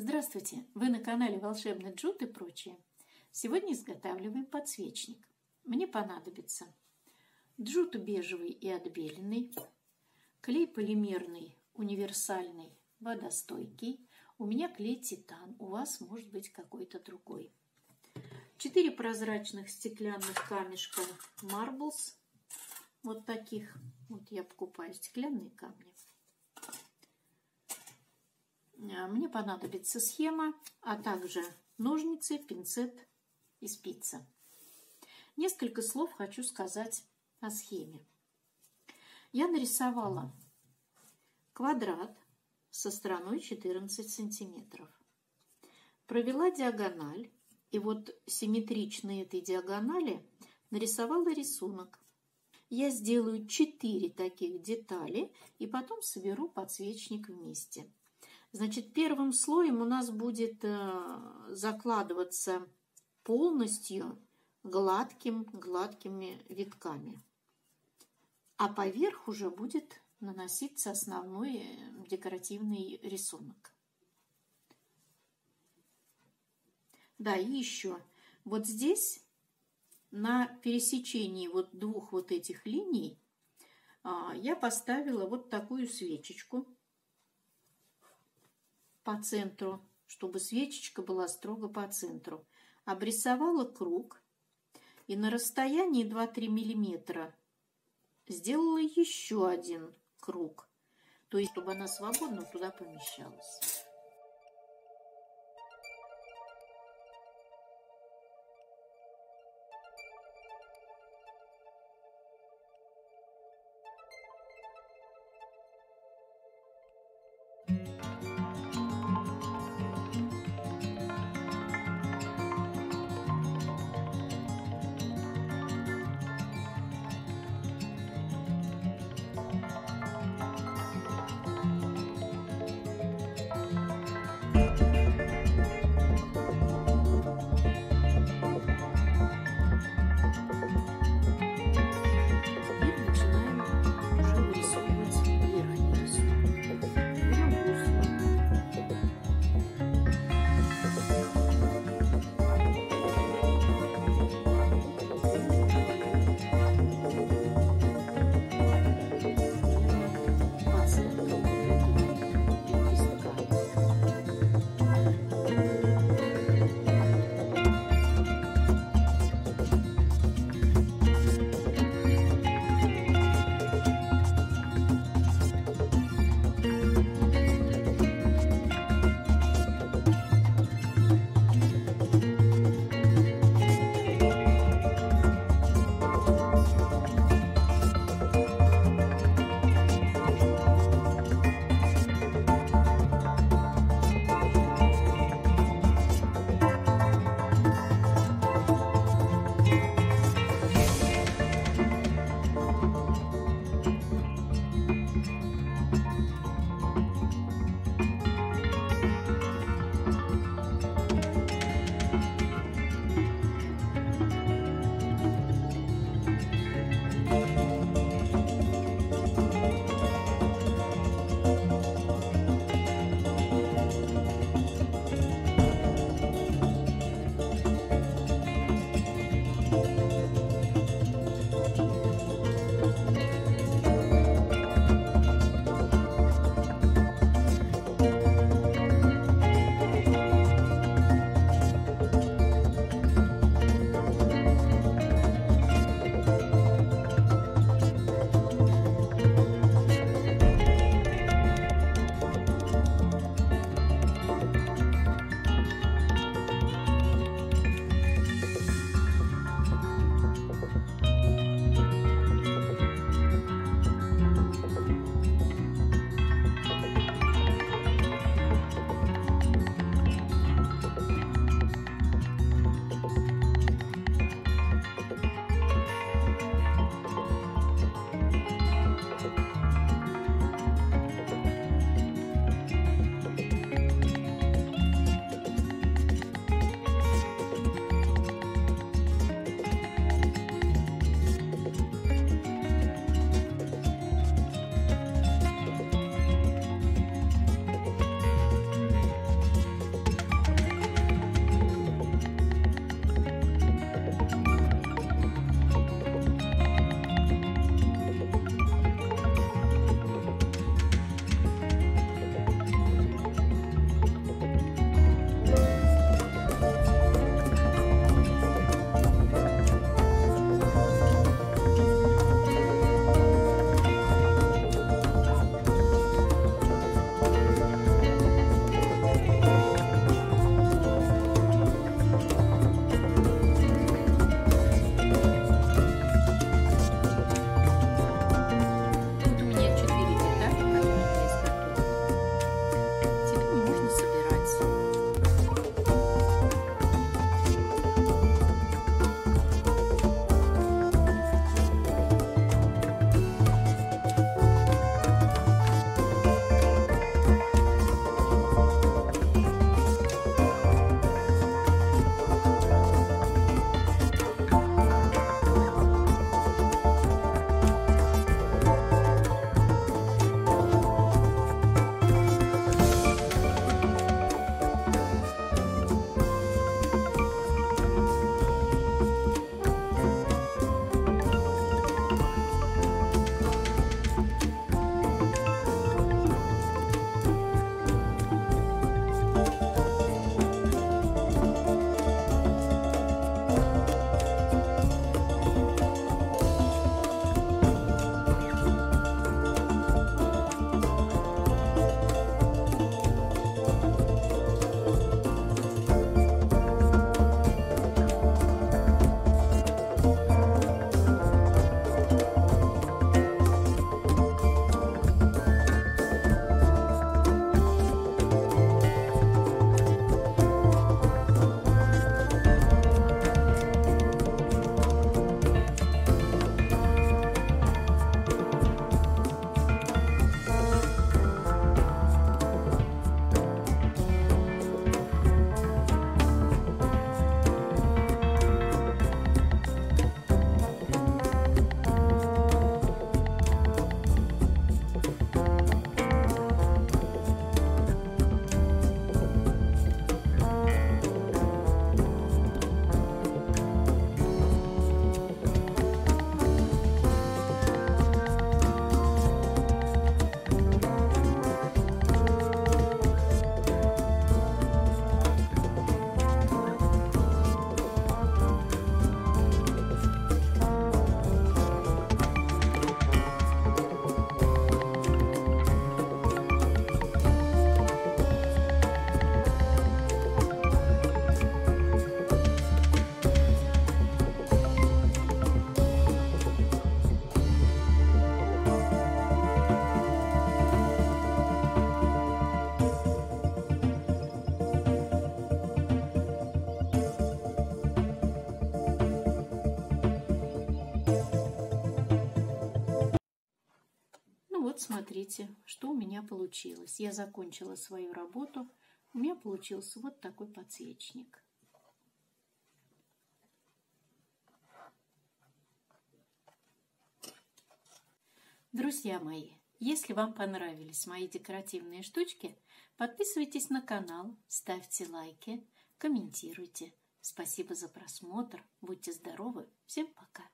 Здравствуйте! Вы на канале Волшебный Джут и прочее. Сегодня изготавливаем подсвечник. Мне понадобится джут бежевый и отбеленный, клей полимерный, универсальный, водостойкий. У меня клей титан, у вас может быть какой-то другой. Четыре прозрачных стеклянных камешка Marbles, вот таких. Вот я покупаю стеклянные камни. А, мне понадобится схема, а также ножницы, пинцет и спица. Несколько слов хочу сказать о схеме. Я нарисовала квадрат со стороной 14 сантиметров. Провела диагональ, и вот симметрично этой диагонали нарисовала рисунок. Я сделаю 4 таких детали и потом соберу подсвечник вместе. Значит, первым слоем у нас будет э, закладываться полностью гладким, гладкими витками. А поверх уже будет наноситься основной э, декоративный рисунок. Да, и еще. Вот здесь на пересечении вот двух вот этих линий а, я поставила вот такую свечечку по центру, чтобы свечечка была строго по центру. Обрисовала круг и на расстоянии 2-3 миллиметра сделала еще один круг, то есть чтобы она свободно туда помещалась. Вот смотрите, что у меня получилось. Я закончила свою работу. У меня получился вот такой подсвечник. Друзья мои, если вам понравились мои декоративные штучки, подписывайтесь на канал, ставьте лайки, комментируйте. Спасибо за просмотр. Будьте здоровы. Всем пока.